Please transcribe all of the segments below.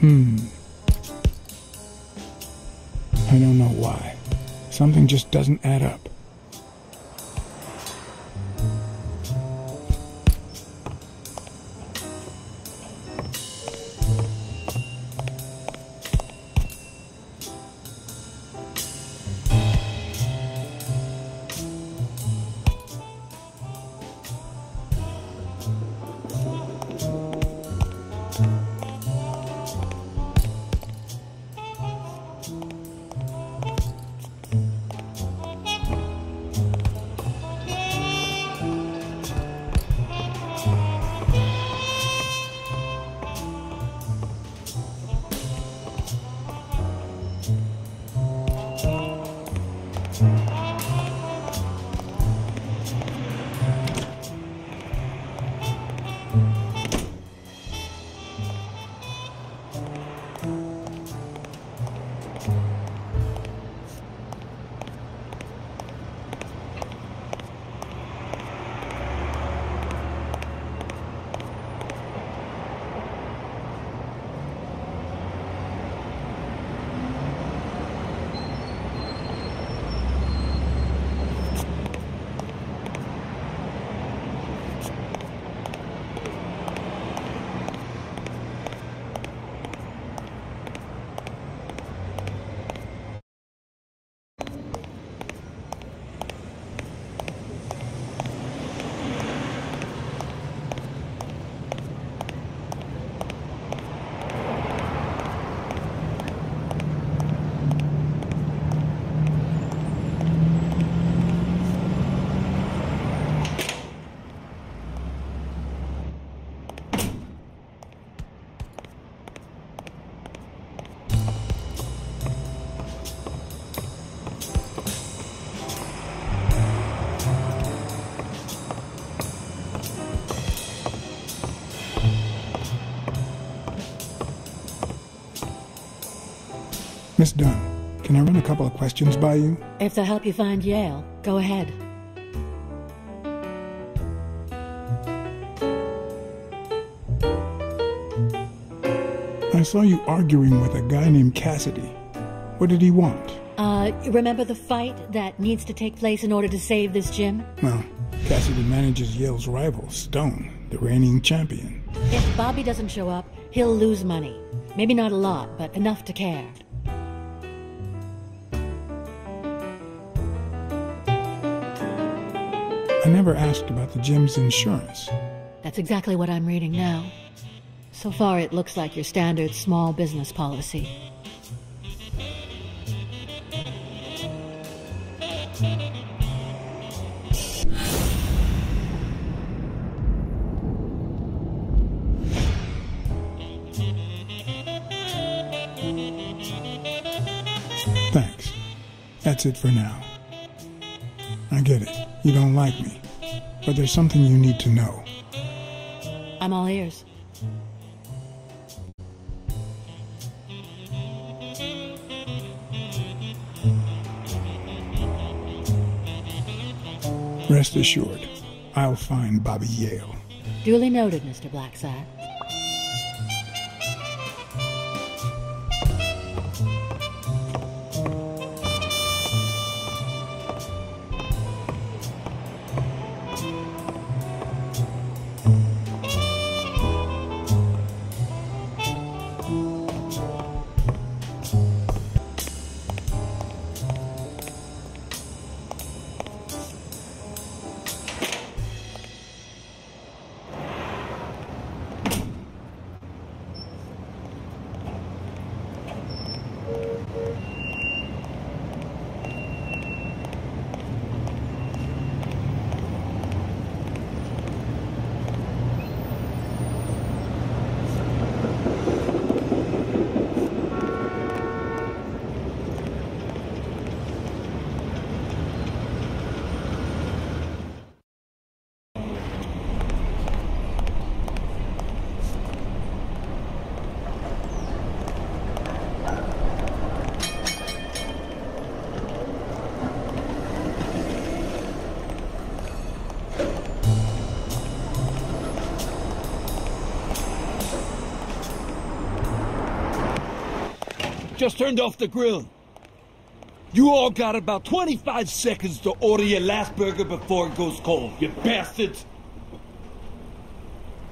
Hmm. I don't know why. Something just doesn't add up. Miss Dunn, can I run a couple of questions by you? If they'll help you find Yale, go ahead. I saw you arguing with a guy named Cassidy. What did he want? Uh, remember the fight that needs to take place in order to save this gym? Well, Cassidy manages Yale's rival, Stone, the reigning champion. If Bobby doesn't show up, he'll lose money. Maybe not a lot, but enough to care. Never asked about the gym's insurance. That's exactly what I'm reading now. So far, it looks like your standard small business policy. Thanks. That's it for now. I get it. You don't like me. But there's something you need to know. I'm all ears. Rest assured, I'll find Bobby Yale. Duly noted, Mr. Blacksad. Just turned off the grill. You all got about 25 seconds to order your last burger before it goes cold, you bastards!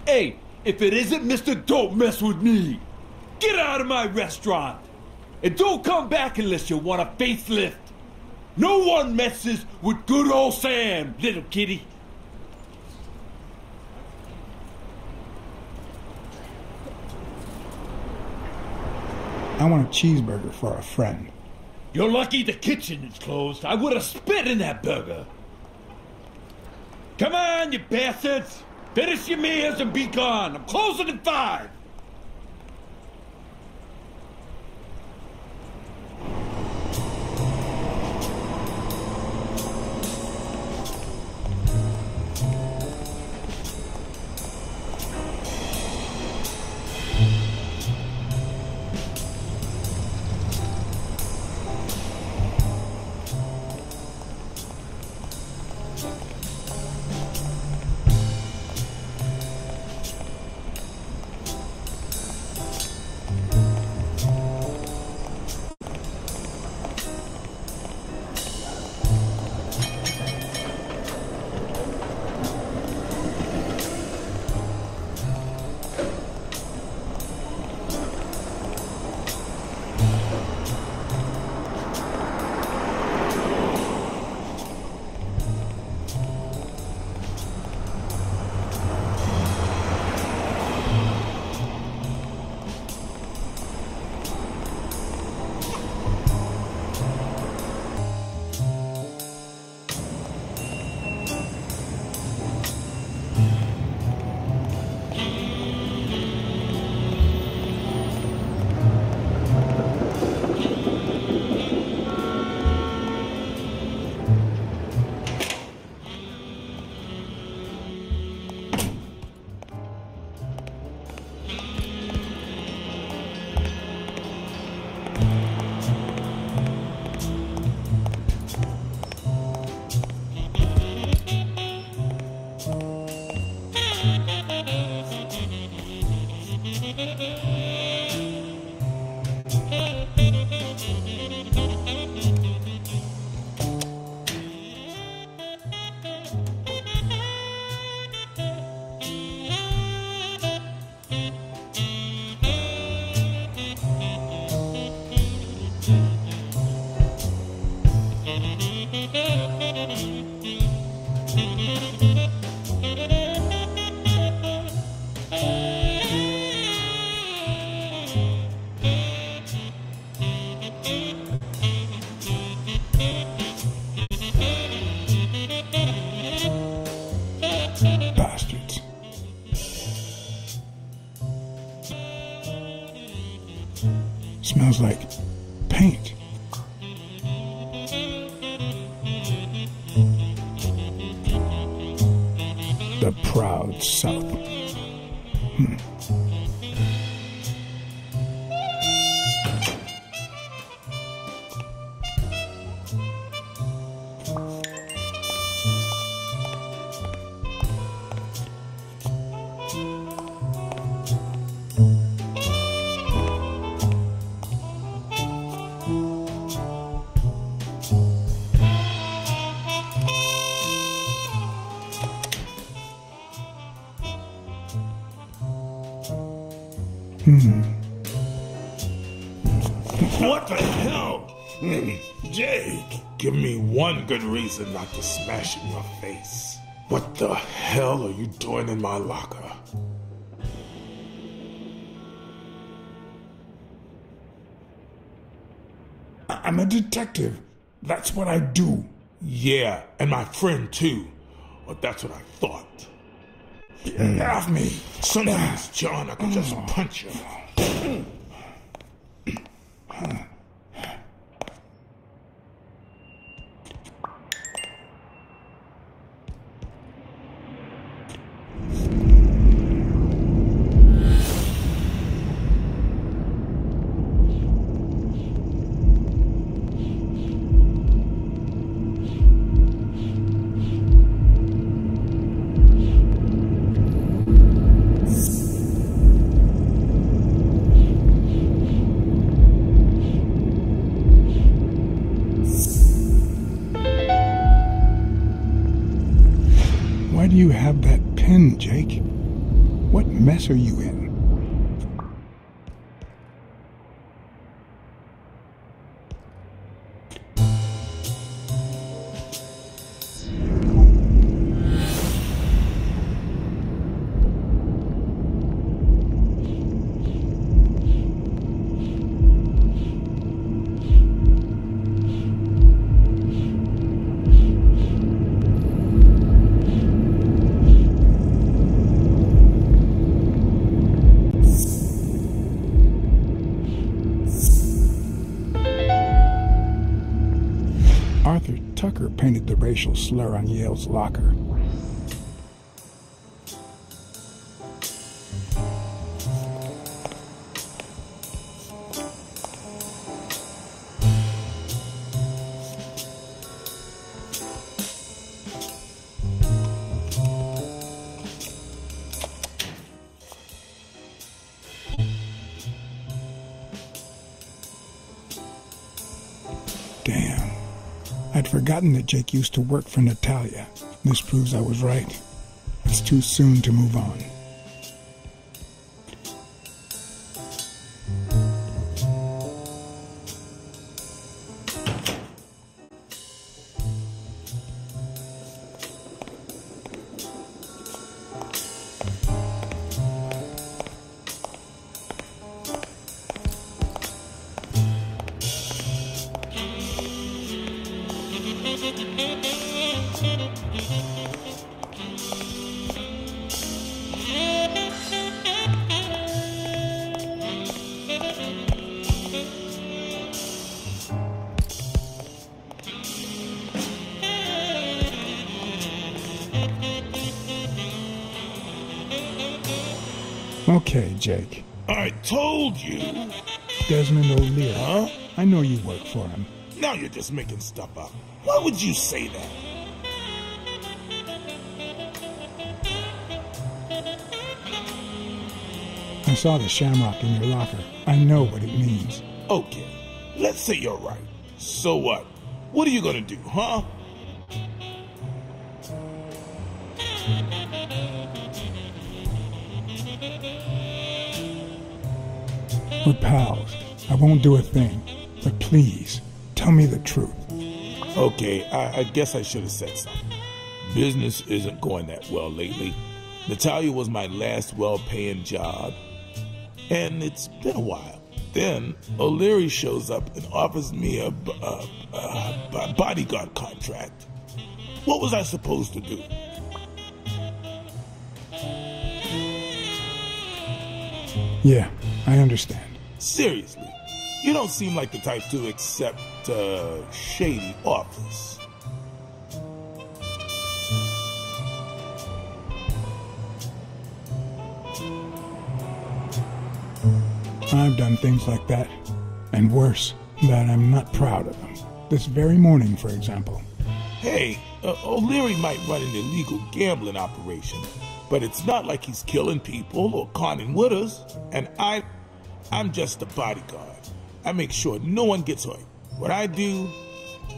Hey, if it isn't Mr. Don't Mess With Me, get out of my restaurant! And don't come back unless you want a facelift! No one messes with good old Sam, little kitty! I want a cheeseburger for a friend. You're lucky the kitchen is closed. I would have spit in that burger. Come on, you bastards! Finish your meals and be gone. I'm closing in five. Hmm. What the hell? Jake, give me one good reason not to smash in your face. What the hell are you doing in my locker? I'm a detective. That's what I do. Yeah, and my friend too. Well, that's what I thought. Get off me. Sometimes, John, I can just punch you. Oh. Mess are you in? The racial slur on Yale's locker. Forgotten that Jake used to work for Natalia. This proves I was right. It's too soon to move on. Okay, Jake. I told you. Desmond O'Leary. Huh? I know you work for him. Now you're just making stuff up. Why would you say that? I saw the shamrock in your locker. I know what it means. Okay, let's say you're right. So what? What are you gonna do, huh? We're pals. I won't do a thing. But please, tell me the truth. Okay, I, I guess I should have said something. Business isn't going that well lately. Natalia was my last well paying job, and it's been a while. Then O'Leary shows up and offers me a bodyguard contract. What was I supposed to do? Yeah, I understand. Seriously, you don't seem like the type to accept uh, shady offers. I've done things like that, and worse, that I'm not proud of them. This very morning, for example. Hey, uh, O'Leary might run an illegal gambling operation, but it's not like he's killing people or conning widows. And I, I'm just a bodyguard. I make sure no one gets hurt. What I do,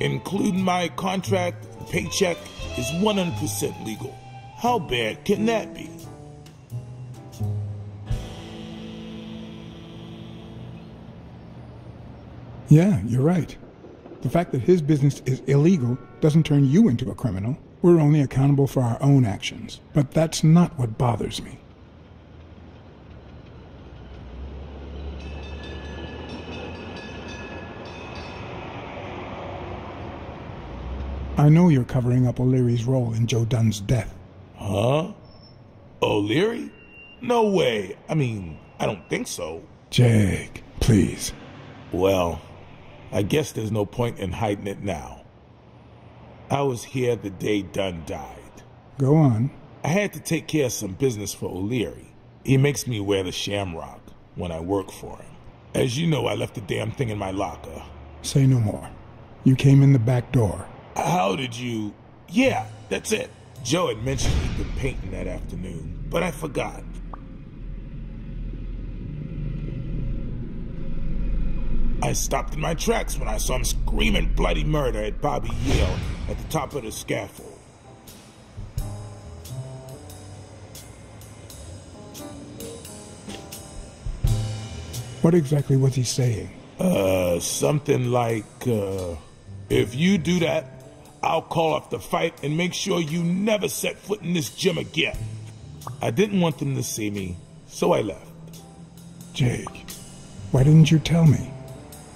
including my contract, paycheck, is 100% legal. How bad can that be? Yeah, you're right. The fact that his business is illegal doesn't turn you into a criminal. We're only accountable for our own actions. But that's not what bothers me. I know you're covering up O'Leary's role in Joe Dunn's death. Huh? O'Leary? No way. I mean, I don't think so. Jake, please. Well, I guess there's no point in hiding it now. I was here the day Dunn died. Go on. I had to take care of some business for O'Leary. He makes me wear the shamrock when I work for him. As you know, I left the damn thing in my locker. Say no more. You came in the back door. How did you. Yeah, that's it. Joe had mentioned he'd been painting that afternoon, but I forgot. I stopped in my tracks when I saw him screaming bloody murder at Bobby Yale at the top of the scaffold. What exactly was he saying? Uh, something like, uh, if you do that, I'll call off the fight and make sure you never set foot in this gym again. I didn't want them to see me, so I left. Jake, why didn't you tell me?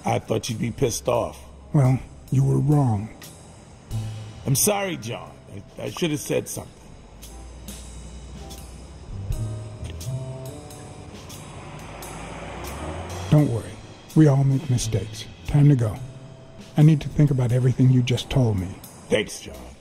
I thought you'd be pissed off. Well, you were wrong. I'm sorry, John. I, I should have said something. Don't worry. We all make mistakes. Time to go. I need to think about everything you just told me. Thanks, John.